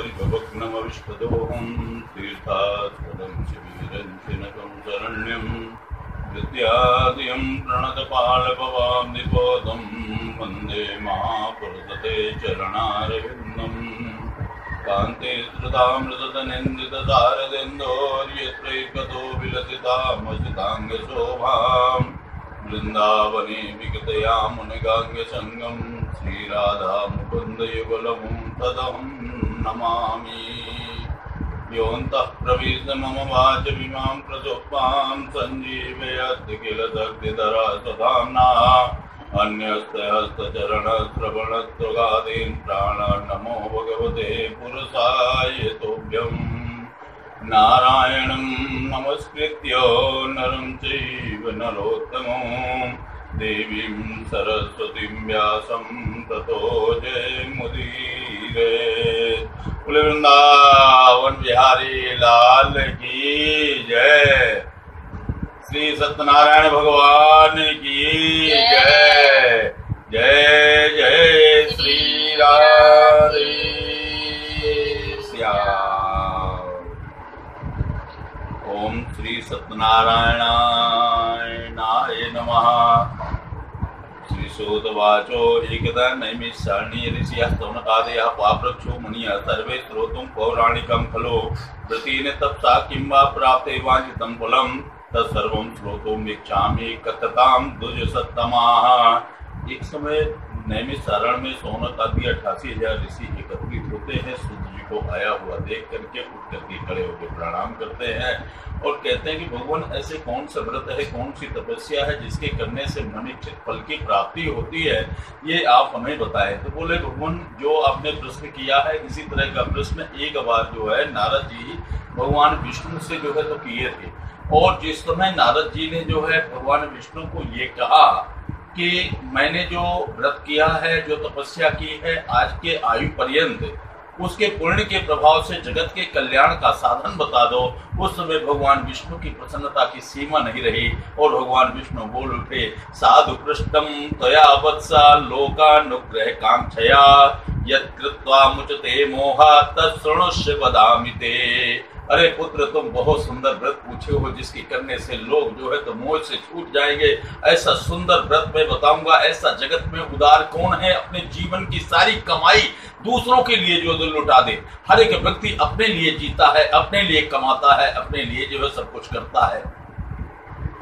परिभवग्नमविष्पदोऽहं तीर्थास्पदं शिवीरञ्चिनकं शरण्यं विद्यादियं प्रणतपालभवाब्दिपोदं वंदे महापुरुषते चरणारविन्दम् कान्ते श्रुतामृतनिन्दिततारदेन्दोर्यत्रैकतो विलसितामसिताङ्गशोभाम् वृन्दावने विगतया मुनिगाङ्गसङ्गं श्रीराधा मुकुन्दयुगलमुं तदहं नमामि। योऽन्तः प्रविश मम वाचमिमां प्रचोपां सञ्जीवयत् किल दग्धिधरा स्वधाम्ना अन्यस्तहस्तचरणश्रवणत्वगादीन् प्राणान् नमो भगवते पुरुषाय तोभ्यम् नारायणं नमस्कृत्य नरं चैव नरोत्तमो देवीं सरस्वतीं व्यासं ततो जयमुदीरे कुल वृंदावन बिहारी लाल की जय। श्री सत्यनारायण भगवान की जय। जय जय श्री ओम श्री सत्यनारायणाय नमः। श्री एक एकदा नैमिषारणी ऋषियस्तवनकादयः पाप्रक्षो मुनियः सर्वे श्रोतुं पौराणिकं खलु। व्रतेन तपसा किं वा प्राप्ते वाञ्छितं फलं तत्सर्वं श्रोतुं इच्छामि कथतां द्विजसत्तमाः। एक समय नैमिषारण में सोनक आदि अठासी हज़ार ऋषि एकत्रित होते हैं। सूर्य जी को आया हुआ देख करके उठ करके खड़े होकर प्रणाम करते हैं और कहते हैं कि, भगवान, ऐसे कौन सा व्रत है, कौन सी तपस्या है जिसके करने से मनिक्षित फल की प्राप्ति होती है? ये आप हमें बताएँ। तो बोले, भगवान, जो आपने प्रश्न किया है, इसी तरह का प्रश्न एक बार जो है नारद जी भगवान विष्णु से जो है तो किए थे। और जिस समय नारद जी ने जो है भगवान विष्णु को ये कहा कि मैंने जो व्रत किया है, जो तपस्या की है, आज के आयु पर्यंत, उसके पुण्य के प्रभाव से जगत के कल्याण का साधन बता दो। उस समय भगवान विष्णु की प्रसन्नता की सीमा नहीं रही और भगवान विष्णु बोल उठे, साधु पृष्ठम तया वत्सा लोकानुग्रह कांक्षया यत्कृत्वा मुचते मोहा तत्सृणुष्य वदामि ते। अरे पुत्र, तुम बहुत सुंदर व्रत पूछे हो, जिसकी करने से लोग जो है तो मोह से छूट जाएँगे। ऐसा सुंदर व्रत मैं बताऊँगा, ऐसा जगत में उदार कौन है अपने जीवन की सारी कमाई दूसरों के लिए जो लुटा दे? हर एक व्यक्ति अपने लिए जीता है, अपने लिए कमाता है, अपने लिए जो है सब कुछ करता है।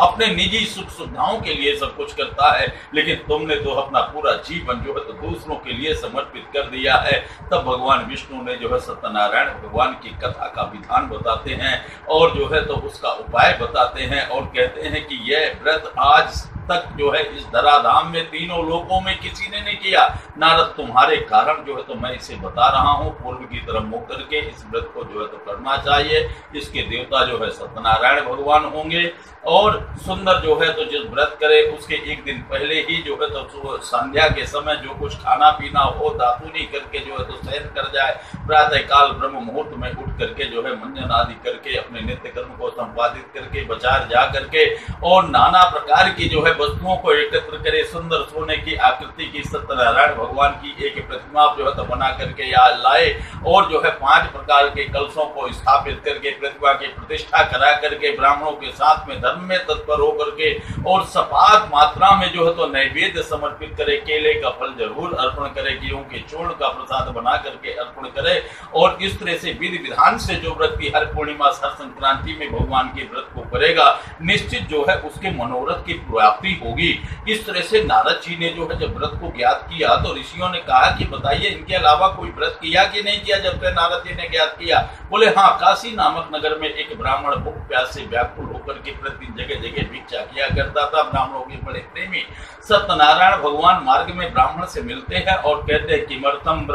अपने निजी सुख सुविधाओं के लिए सब कुछ करता है, लेकिन तुमने तो अपना पूरा जीवन जो है तो दूसरों के लिए समर्पित कर दिया है। तब भगवान विष्णु ने जो है सत्यनारायण भगवान की कथा का विधान बताते हैं और जो है तो उसका उपाय बताते हैं और कहते हैं कि यह व्रत आज तक जो है इस धराधाम में, तीनों लोकों में किसी ने नहीं किया। नारद तुम्हारे कारण जो है तो मैं इसे बता रहा हूँ। पूर्व की तरफ़ मुख करके इस व्रत को जो है तो करना चाहिए। इसके देवता जो है सत्यनारायण भगवान होंगे और सुंदर जो है तो जिस व्रत करे, उसके एक दिन पहले ही जो है तो संध्या के समय जो कुछ खाना पीना हो, दातुनी करके जो है तो सहन कर जाए। प्रातः काल ब्रह्म मुहूर्त में उठ करके जो है मंजन आदि करके, अपने नित्य कर्म को संपादित करके बाज़ार जा करके और नाना प्रकार की जो है वस्तुओं को एकत्र करे, सुंदर सोने की आकृति की, सत्यनारायण भगवान की एक प्रतिमा जो है तो बना करके यहाँ लाए और जो है पाँच प्रकार के कलशों को स्थापित करके, प्रतिमा की प्रतिष्ठा करा करके, ब्राह्मणों के साथ में धर्म में तत्पर होकर के और सपात मात्रा में जो है तो नैवेद्य समर्पित करे, केले का फल ज़रूर अर्पण करे, गेहूँ के चूर्ण का प्रसाद बना करके अर्पण करे और इस तरह से विधि विधान से जो व्यक्ति हर पूर्णिमा, हर संक्रांति में भगवान के व्रत को करेगा, निश्चित जो है उसके मनोरथ की प्राप्ति होगी। इस तरह से नारद जी ने जो है जब व्रत को ज्ञात किया तो ऋषियों ने कहा कि बताइए, इनके अलावा कोई व्रत किया कि नहीं किया जब तक नारद जी ने ज्ञात किया? बोले हाँ काशी नामक नगर में एक ब्राह्मण भूख प्यास से व्याकुल होकर के प्रतिदिन जगह जगह भिक्षा किया करता था। ब्राह्मणों के बड़े प्रेमी। सत्यनारायण भगवान मार्ग में ब्राह्मण से मिलते हैं और कहते हैं किमर्थम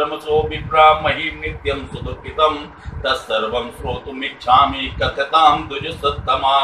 विप्रा मही नित्यम सुदुखितम तत्सर्वम श्रोतुम इच्छा कथताम दुज सत्तमा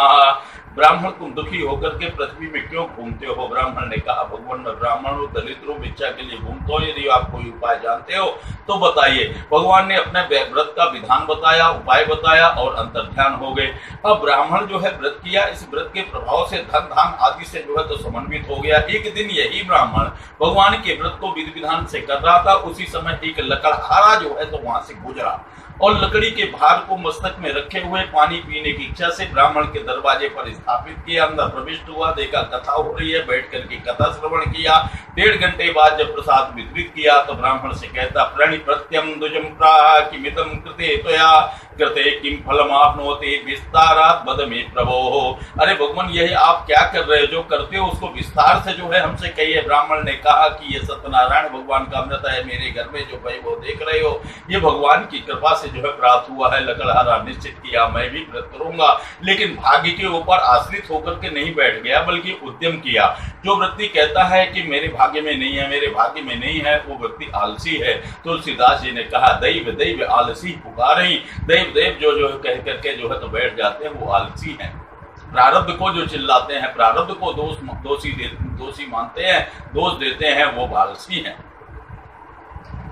ब्राह्मण तुम दुखी होकर के पृथ्वी में क्यों घूमते हो? ब्राह्मण ने कहा, भगवान, मैं ब्राह्मण हूँ, दलित हूँ भिक्षा के लिए घूमता हूँ। यदि आप कोई उपाय जानते हो तो बताइए। भगवान ने अपने व्रत का विधान बताया, उपाय बताया और अंतर्ध्यान हो गए। अब ब्राह्मण जो है व्रत किया, इस व्रत के प्रभाव से धन, धान आदि से जो है तो समन्वित हो गया। एक दिन यही ब्राह्मण भगवान के व्रत को विधि विधान से कर रहा था। उसी समय एक लकड़हारा जो है तो वहाँ से गुजरा। और लकड़ी के भार को मस्तक में रखे हुए पानी पीने की इच्छा से ब्राह्मण के दरवाजे पर स्थापित किया, अंदर प्रविष्ट हुआ, देखा, कथा हो रही है बैठ करके कथा श्रवण किया। डेढ़ घंटे बाद जब प्रसाद वितरित किया तो ब्राह्मण से कहता प्रणी प्रत्यम दुजम प्रामितम कृते त्वया। कृते किम फलम आपनोते विस्तारात बद में प्रभो। अरे भगवान यही आप क्या कर रहे हो? जो करते हो, उसको विस्तार से जो है हमसे कहिए। ब्राह्मण ने कहा कि ये सत्यनारायण भगवान का अमृत है मेरे घर में, जो भाई वो देख रहे हो। ये भगवान की कृपा से जो है प्राप्त हुआ है लकड़हारा निश्चित किया, मैं भी व्रत करूँगा। लेकिन भाग्य के ऊपर आश्रित होकर के नहीं बैठ गया, बल्कि उद्यम किया। जो व्यक्ति कहता है कि मेरे भाग्य में नहीं है, मेरे भाग्य में नहीं है, वो व्यक्ति आलसी है। तुलसीदास जी ने कहा, दैव दैव आलसी पुकारे। दैव, देव जो जो कह करके जो है तो बैठ जाते हैं, वो आलसी हैं। प्रारब्ध को जो चिल्लाते हैं, प्रारब्ध को दोष, दोषी दोषी मानते हैं, दोष देते हैं, वो आलसी हैं।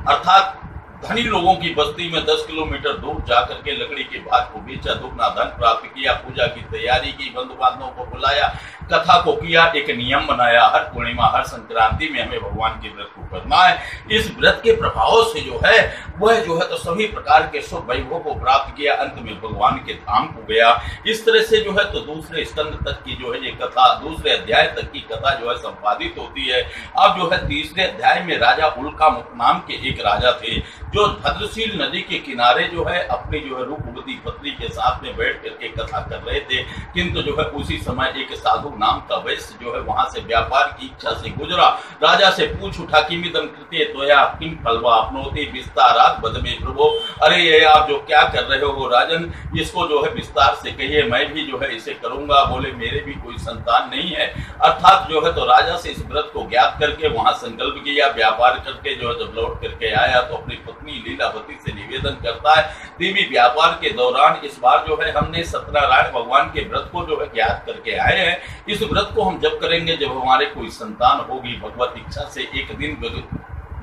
अर्थात धनी लोगों की बस्ती में 10 किलोमीटर दूर जाकर के लकड़ी के भाग को बेचा, दुगना धन प्राप्त किया, पूजा की तैयारी की बंधु बांधवों को बुलाया। कथा को किया, एक नियम बनाया। हर पूर्णिमा, हर संक्रांति में हमें भगवान के व्रत को करना है। इस व्रत के प्रभाव से जो है, वह जो है तो सभी प्रकार के सुख वैभव को प्राप्त किया। अंत में भगवान के धाम को गया। इस तरह से जो है तो दूसरे स्कंद तक की जो है ये कथा, दूसरे अध्याय तक की कथा जो है संपादित होती है। अब जो है तीसरे अध्याय में राजा उल्का मुख नाम के एक राजा थे, जो भद्रशील नदी के किनारे जो है अपनी जो है रूपवती पत्नी के साथ में बैठ करके कथा कर रहे थे। किंतु जो है उसी समय एक साधु नाम का वैश्य जो है वहाँ से व्यापार की इच्छा से गुजरा। राजा से पूछ उठा कि मिदम कृत्य तो या किम फलवा अपनोते विस्तारात बदमे प्रभु? अरे, ये आप जो क्या कर रहे हो राजन, इसको जो है विस्तार से कहिए, मैं भी जो है इसे करूँगा। बोले, मेरे भी कोई संतान नहीं है। अर्थात जो है तो राजा से इस व्रत को ज्ञात करके वहाँ संकल्प किया, व्यापार करके जो है जब लौट करके आया तो अपनी पत्नी लीलावती से निवेदन करता है, देवी, व्यापार के दौरान इस बार जो है हमने सत्यनारायण भगवान के व्रत को जो है ज्ञात करके आए हैं। इस व्रत को हम जब करेंगे, जब हमारे कोई संतान होगी, भगवत इच्छा से एक दिन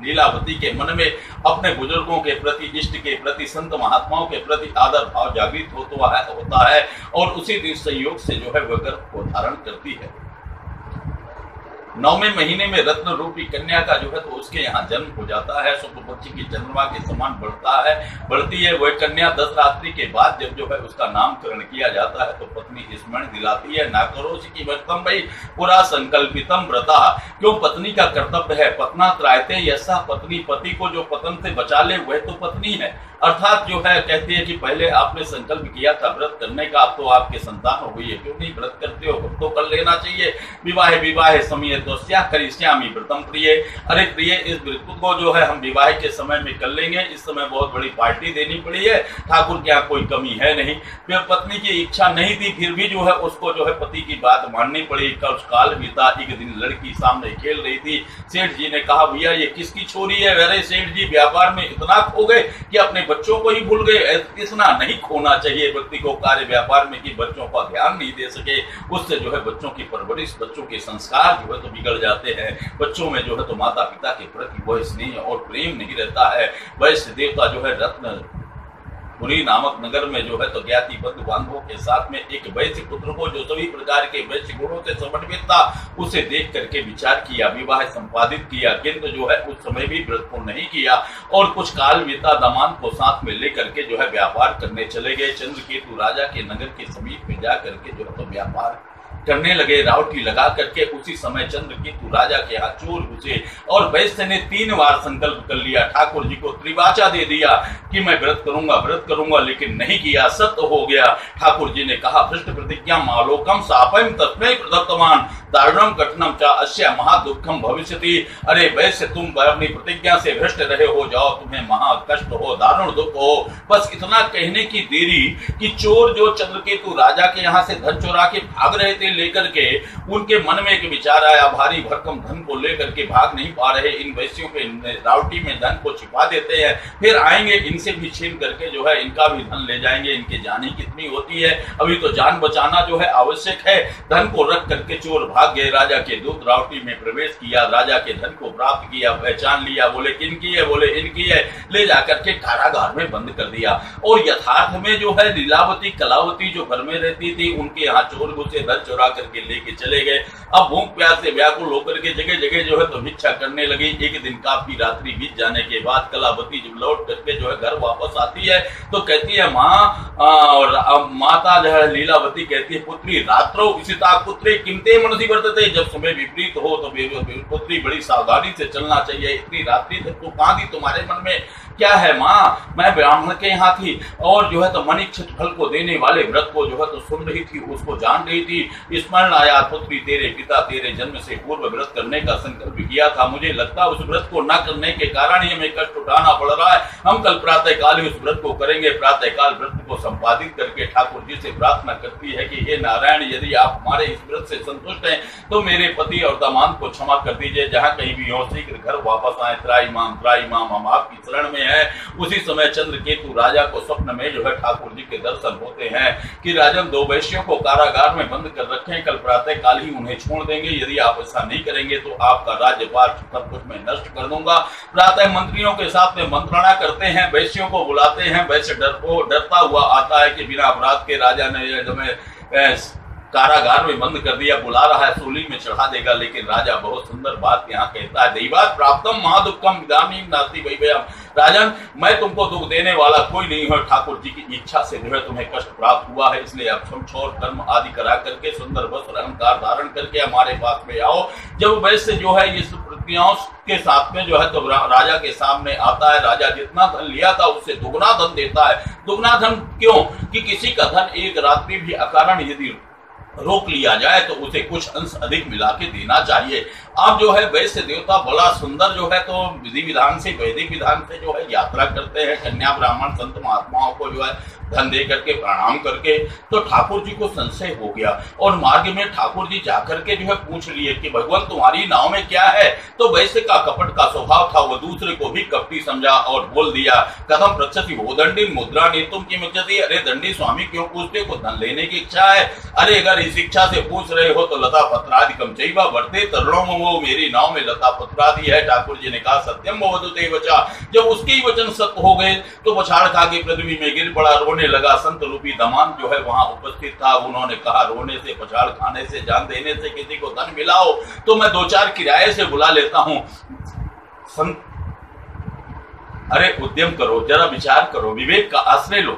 लीलावती के मन में अपने बुज़ुर्गों के प्रति, इष्ट के प्रति, संत महात्माओं के प्रति आदर भाव जागृत होता है होता है और उसी दिन संयोग से जो है वह गर्भ को धारण करती है। नौवे महीने में रत्न रूपी कन्या का जो है तो उसके यहाँ जन्म हो जाता है शुक्ल पक्षी की चंद्रमा के समान बढ़ता है। बढ़ती है वह कन्या दस रात्रि के बाद जब जो है उसका नामकरण किया जाता है तो पत्नी स्मरण दिलाती है ना करो की वर्तम भाई पूरा संकल्पितम व्रता। क्यों पत्नी का कर्तव्य है? पत्ना त्रायते ऐसा पत्नी पति को जो पतन से बचा ले, वह तो पत्नी है। अर्थात जो है, कहती है कि पहले आपने संकल्प किया था, व्रत करने का, अब तो आपके संतान हो गई है। क्यों नहीं व्रत करते हो? तो कर लेना चाहिए। विवाह विवाह समय दोस्या करिष्यामी व्रतम प्रिय। अरे प्रिय, इस व्रत को जो है, हम विवाह के समय में कर लेंगे। इस समय बहुत बड़ी पार्टी देनी पड़ी है। ठाकुर के यहाँ कोई कमी है नहीं। फिर पत्नी की इच्छा नहीं थी, फिर भी जो है, उसको जो है, पति की बात माननी पड़ी। कल काल बीता, एक दिन लड़की सामने खेल रही थी। सेठ जी ने कहा, भैया, ये किसकी छोरी है? अरे सेठ जी, व्यापार में इतना खो गए कि अपने बच्चों को ही भूल गए। इतना नहीं खोना चाहिए व्यक्ति को कार्य व्यापार में कि बच्चों का ध्यान नहीं दे सके। उससे जो है बच्चों की परवरिश, बच्चों के संस्कार जो है तो बिगड़ जाते हैं। बच्चों में जो है तो माता पिता के प्रति वह स्नेह और प्रेम नहीं रहता है। वैश्य देवता जो है रत्न पुरी नामक नगर में जो है तो ज्ञाति बंधु बांधवों के साथ में एक वैश्य पुत्र को जो सभी प्रकार के वैश्य गुणों से समन्वित था, उसे देख करके विचार किया, विवाह संपादित किया, किंतु जो है उस समय भी व्रत नहीं किया और कुछ काल बीता, दमान को साथ में लेकर के जो है व्यापार करने चले गए। चंद्रकेतु राजा के नगर के समीप में जा करके जो है तो व्यापार करने लगे रावटी लगा करके उसी समय चंद्र केतु राजा के यहाँ चोर घुसे और वैश्य ने तीन बार संकल्प कर लिया। ठाकुर जी को त्रिवाचा दे दिया कि मैं व्रत करूँगा व्रत करूँगा, लेकिन नहीं किया, सत्य हो गया। ठाकुर जी ने कहा, भ्रष्ट प्रतिज्ञा मालोकम सापम तस्मय प्रदत्तमान दारुणम कठिनम चा अश्य महादुखम भविष्य अरे वैश्य, तुम अपनी प्रतिज्ञा से भ्रष्ट रहे हो, जाओ, तुम्हें महा कष्ट हो, दारुण दुख हो। बस इतना कहने की देरी कि चोर जो चंद्रकेतु राजा के यहाँ से धन चोरा के भाग रहे थे लेकर के उनके मन में एक विचार आया, भारी भरकम धन को लेकर के भाग नहीं पा रहे, इन वैश्यों के रावटी में धन को छिपा देते हैं। फिर आएँगे, इनसे भी छीन करके जो है, इनका भी धन ले जाएँगे, इनकी जानी कितनी होती है। अभी तो जान बचाना जो है, आवश्यक है। धन को रख करके चोर भाग गए, राजा के दूत रावटी में प्रवेश किया, राजा के धन को प्राप्त किया, पहचान लिया, बोले, किन की है? बोले, इनकी है। ले जाकर के कारागार में बंद कर दिया। और यथार्थ में जो है, लीलावती, कलावती जो घर में रहती थी, उनके यहाँ चोर घुसे, धन चोरा चुरा करके लेके चले गए। अब भूख प्यास से व्याकुल होकर के जगह जगह जो है तो भिक्षा करने लगी। एक दिन काफ़ी रात्रि बीत जाने के बाद कलावती जब लौट करके जो है घर वापस आती है तो कहती है, माँ और माता जो है लीलावती कहती है, पुत्री, रात्रो इसिता पुत्री, किमते मनसी बरतते जब समय विपरीत हो तो पुत्री बड़ी सावधानी से चलना चाहिए। इतनी रात्रि तक तो कहाँ तुम्हारे मन में। क्या है माँ? मैं ब्राह्मण के यहाँ थी और जो है तो मनिक्षित फल को देने वाले व्रत को जो है तो सुन रही थी, उसको जान रही थी। स्मरण आया, पुत्री तेरे पिता तेरे जन्म से पूर्व व्रत करने का संकल्प किया था। मुझे लगता उस व्रत को न करने के कारण ही हमें कष्ट उठाना पड़ रहा है। हम कल प्रातः काल ही उस व्रत को करेंगे। प्रातः काल व्रत को संपादित करके ठाकुर जी से प्रार्थना करती है कि, हे नारायण, यदि आप हमारे इस व्रत से संतुष्ट हैं तो मेरे पति और दामान को क्षमा कर दीजिए। जहाँ कहीं भी हो, शीघ्र घर वापस आए। त्राई माम त्राई माम, हम आपकी शरण में है। उसी समय चंद्र केतु राजा को स्वप्न में जो है ठाकुर जी के दर्शन होते हैं कि राजन दो वैश्यों को कारागार में बंद कर रखें, कल प्रातः काल ही उन्हें छोड़ देंगे। यदि आप ऐसा नहीं करेंगे तो आपका राज्यपाल सब कुछ मैं नष्ट कर दूँगा। प्रातः मंत्रियों के साथ में मंत्रणा करते हैं, वैश्यों को बुलाते हैं। वैश्य डर डरता हुआ आता है कि बिना अपराध के राजा ने जो कारागार में बंद कर दिया, बुला रहा है, सूली में चढ़ा देगा, लेकिन राजा बहुत सुंदर बात यहाँ कहता है दैवात प्राप्तम, महादुखम विदामी नास्ती भैया राजन, मैं तुमको दुख देने वाला कोई नहीं हूँ, ठाकुर जी की इच्छा से जो है तुम्हें कष्ट प्राप्त हुआ है, इसलिए अब तुम छोर कर्म आदि करा करके, सुंदर वस्त्र अलंकार धारण करके हमारे पास में आओ। जब वैसे जो है इस प्रतिज्ञाओं के साथ में जो है तो राजा के सामने आता है, राजा जितना धन लिया था उससे दुगना धन देता है। दुगना धन क्यों? कि किसी का धन एक रात्रि भी अकारण यदि रोक लिया जाए तो उसे कुछ अंश अधिक मिला के देना चाहिए। अब जो है वैश्य देवता बड़ा सुंदर जो है तो विधि विधान से, वैदिक विधान से जो है यात्रा करते हैं। कन्या ब्राह्मण संत महात्माओं को जो है धन दे करके, प्रणाम करके तो ठाकुर जी को संशय हो गया और मार्ग में ठाकुर जी जाकर के जो है पूछ लिए कि भगवान तुम्हारी नाव में क्या है? तो वैसे का कपट का स्वभाव था, वो दूसरे को भी कपटी समझा और बोल दिया कदम प्रक्षति वो दंडी मुद्रा ने तुम की मिलती अरे दंडी स्वामी क्यों पूछते को धन लेने की इच्छा है। अरे अगर इस इच्छा से पूछ रहे हो तो लता पत्रादि कम बढ़ते तरणों में वो मेरी नाव में लता पत्रादि है ठाकुर जी ने कहा, सत्यम वो बचा जब उसके ही वचन सत्य हो गए तो पछाड़ खा के पृथ्वी में गिर पड़ा। रोने लगा संत रूपी दमान जो है वहाँ उपस्थित था। उन्होंने कहा, रोने से, पछाड़ खाने से, जान देने से किसी को धन मिलाओ तो मैं दो चार किराए से बुला लेता हूँ। संत, अरे उद्यम करो, जरा विचार करो, विवेक का आश्रय लो।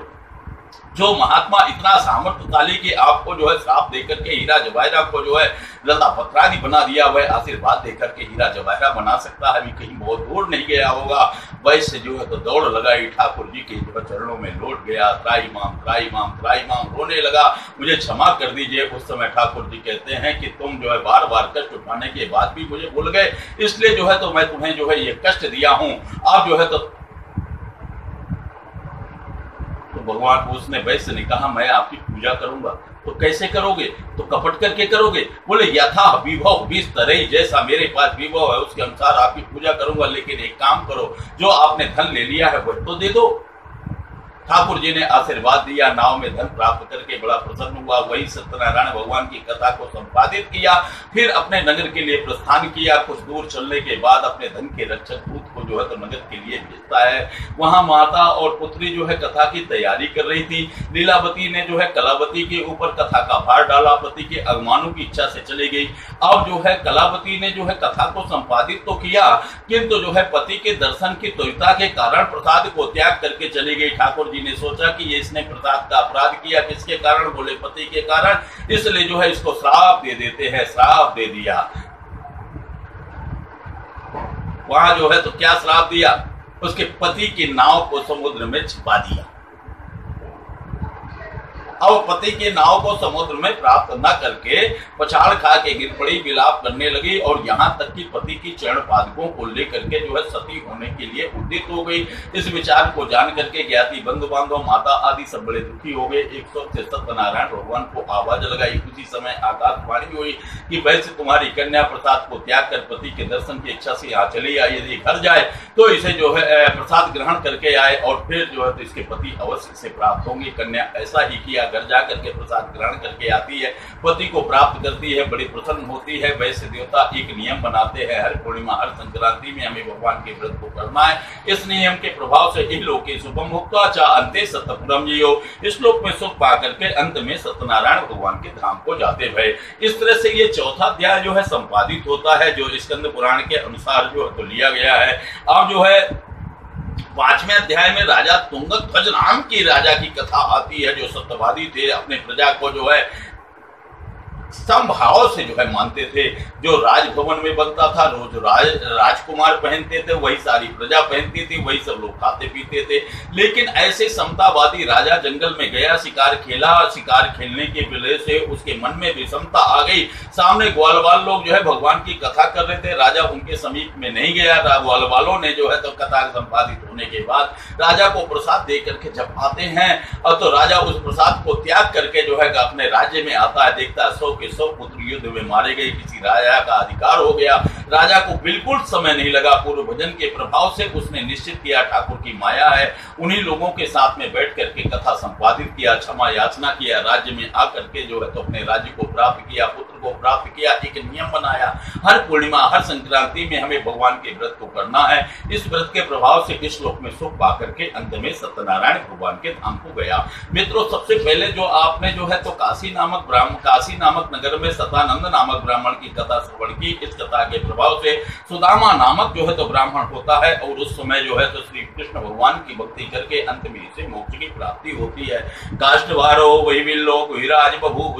जो महात्मा इतना सामर्थ्यशाली कि आपको जो है श्राप देकर के हीरा जवाहरा को जो है लता पत्रादि बना दिया, वह आशीर्वाद देकर के हीरा जवाहरा बना सकता है। अभी कहीं बहुत दूर नहीं गया होगा। वैसे जो है तो दौड़ लगाई। ठाकुर जी के जो चरणों में लौट गया। त्राई माम त्राई माम त्राई माम रोने लगा। मुझे क्षमा कर दीजिए। उस समय ठाकुर जी कहते हैं कि तुम जो है बार बार कष्ट उठाने के बाद भी मुझे भूल गए। इसलिए जो है तो मैं तुम्हें जो है ये कष्ट दिया हूँ। आप जो है तो भगवान उसने वैश्य ने कहा, मैं आपकी पूजा करूँगा। तो कैसे करोगे? तो कपट करके करोगे? बोले, यथा विभव बीस तरह जैसा मेरे पास विभव है, उसके अनुसार आपकी पूजा करूँगा, लेकिन एक काम करो, जो आपने धन ले लिया है, वह तो दे दो। ठाकुर जी ने आशीर्वाद दिया, नाव में धन प्राप्त करके बड़ा प्रसन्न हुआ। वही सत्यनारायण भगवान की कथा को संपादित किया, फिर अपने नगर के लिए प्रस्थान किया। कुछ दूर चलने के बाद अपने धन के रक्षक दूत को जो है तो नगर के लिए भेजता है। वहाँ माता और पुत्री जो है कथा की तैयारी कर रही थी। लीलावती ने जो है कलावती के ऊपर कथा का भार डाला। पति के अगमानों की इच्छा से चली गई। अब जो है कलावती ने जो है कथा को संपादित तो किया, किंतु जो है पति के दर्शन की त्वरिता के कारण प्रसाद को त्याग करके चली गई। ठाकुर ने सोचा कि ये इसने प्रसाद का अपराध किया, किसके कारण? बोले पति के कारण। इसलिए जो है इसको श्राप दे देते हैं, श्राप दे दिया। वहाँ जो है तो क्या श्राप दिया? उसके पति के नाव को समुद्र में छिपा दिया। अब पति के नाव को समुद्र में प्राप्त न करके पछाड़ खा के गिर पड़ी, विलाप करने लगी और यहाँ तक कि पति की चरण पादकों को लेकर के जो है सती होने के लिए उद्दित हो गई। इस विचार को जान करके ज्ञाति बंधु बांधव माता आदि सब बड़े दुखी हो गए। एक सौ से सत्यनारायण भगवान को आवाज़ लगाई। उसी समय आकाशवाणी हुई कि वैसे तुम्हारी कन्या प्रसाद को त्याग कर पति के दर्शन की इच्छा से यहाँ चली आई। यदि घर जाए तो इसे जो है प्रसाद ग्रहण करके आए और फिर जो है तो इसके पति अवश्य से प्राप्त होंगे। कन्या ऐसा ही किया घर जा करके प्रसाद ग्रहण करके आती है, पति को प्राप्त करती है, बड़ी प्रसन्न होती है वैसे देवता एक नियम बनाते हैं, हर पूर्णिमा, हर संक्रांति में हमें भगवान के व्रत को करना है। इस नियम के प्रभाव से इन लोग के शुभम मुक्ता चा अंत्य सतपुरम जियो। इस लोक में सुख पा करके अंत में सत्यनारायण भगवान के धाम को जाते भय इस तरह से ये चौथा अध्याय जो है, संपादित होता है, जो स्कंद पुराण के अनुसार जो है तो लिया गया है। अब जो है पाँचवें अध्याय में राजा तुंगक ध्वज नाम की राजा की कथा आती है, जो सत्यवादी थे अपने प्रजा को जो है संभाव से जो है मानते थे, जो राजभवन में बनता था, रोज राज, राजकुमार पहनते थे, वही सारी प्रजा पहनती थी, वही सब लोग खाते पीते थे। लेकिन ऐसे समतावादी राजा जंगल में गया, शिकार खेला, शिकार खेलने के वजह से उसके मन में विषमता आ गई। सामने ग्वालवाल लोग जो है भगवान की कथा कर रहे थे, राजा उनके समीप में नहीं गया। ग्वालवालों ने जो है तो कथा संपादित होने के बाद राजा को प्रसाद दे करके जब आते हैं और तो राजा उस प्रसाद को त्याग करके जो है अपने राज्य में आता है, देखता है सौ के सब पुत्र युद्ध में मारे गए। किसी राजा का अधिकार हो गया। राजा को बिल्कुल समय नहीं लगा। पूर्व भजन के प्रभाव से उसने निश्चित किया, ठाकुर की माया है। उन्हीं लोगों के साथ में बैठ करके कथा संपादित किया, क्षमा याचना किया। राज्य में आकर के जो है तो अपने राज्य को प्राप्त किया, पुत्र को प्राप्त किया, एक नियम बनाया। हर पूर्णिमा, हर संक्रांति में हमें भगवान के व्रत को करना है। इस व्रत के प्रभाव से इस लोक में सुख पा करके अंत में सत्यनारायण भगवान के धाम को गया। मित्रों, सबसे पहले जो आपने जो है तो काशी नामक ब्राह्मण काशी नामक नगर में सतानंद नामक ब्राह्मण की कथा श्रवण की। इस कथा के प्रभाव से सुदामा नामक जो है तो ब्राह्मण होता है और उस समय जो है तो श्री कृष्ण भगवान की भक्ति करके अंत में इसे मोक्ष की प्राप्ति होती है। काष्टवारो वही बिल्लो विराज बभू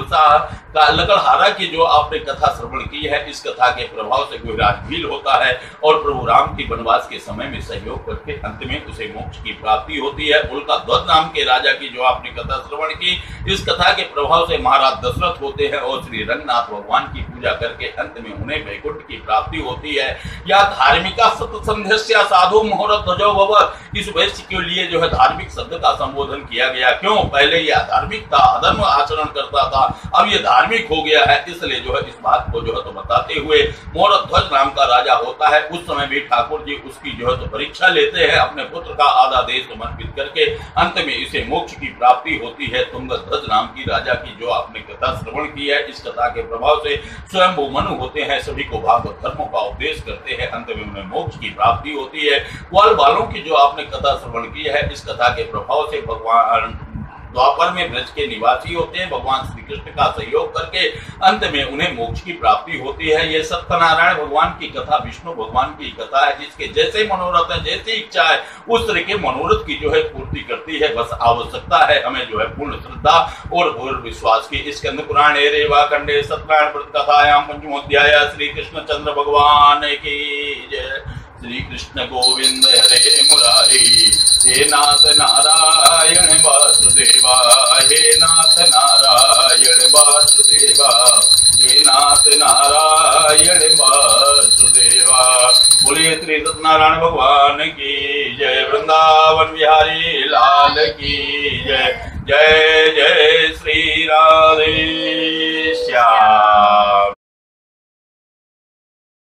लकड़हारा की जो आपने कथा श्रवण की है, इस कथा के प्रभाव से गुहराज भील होता है और प्रभु राम की वनवास के समय में सहयोग करके अंत में उसे मोक्ष की प्राप्ति होती है। उल्का ध्वज नाम के राजा की जो आपने कथा श्रवण की, इस कथा के प्रभाव से महाराज दशरथ होते हैं और श्री रंगनाथ भगवान की पूजा करके अंत में उन्हें वैकुंठ की प्राप्ति होती है। या धार्मिका सत्संध्य साधु मुहूर्त ध्वजो भव। इस वैश्य के लिए जो है धार्मिक शब्द का संबोधन किया गया। क्यों? पहले यह अधार्मिक था अधर्म आचरण करता था, अब ये धार्मिक हो गया है। इसलिए जो है इस बात को जो है तो बताते हुए मोर ध्वज नाम का राजा होता है। उस समय भी ठाकुर जी उसकी जो है तो परीक्षा लेते हैं, अपने पुत्र का आधा देश समर्पित करके। अंत में इसे मोक्ष की प्राप्ति होती है। तुंग ध्वज नाम की राजा की जो आपने कथा श्रवण की है, इस कथा के प्रभाव से स्वयं वो मनु होते हैं, सभी को भागवत धर्मों का उपदेश करते हैं। अंत में उन्हें मोक्ष की प्राप्ति होती है। वाल बालों की जो आपने कथा श्रवण की है, इस कथा के प्रभाव से भगवान द्वापर में ब्रज के निवासी होते हैं। भगवान श्री कृष्ण का सहयोग करके अंत में उन्हें मोक्ष की प्राप्ति होती है। ये सत्यनारायण भगवान की कथा, विष्णु भगवान की कथा है, जिसके जैसे मनोरथ है जैसी इच्छा है, उस तरह के मनोरथ की जो है पूर्ति करती है। बस आवश्यकता है हमें जो है पूर्ण श्रद्धा और पूर्ण विश्वास की। इस कंद पुराण रेवा कंडे सत्यनारायण व्रत कथायाम पंचमोध्याय श्री कृष्ण चंद्र भगवान की जय। श्री कृष्ण गोविंद, हरे मुरारी। हे नाथ नारायण वासुदेवा, हे नाथ नारायण वासुदेवा। हे नाथ नारायण वासुदेवा। बोलिए श्री सत्यनारायण भगवान की जय। वृंदावन बिहारी लाल की जय। जय जय श्री राधे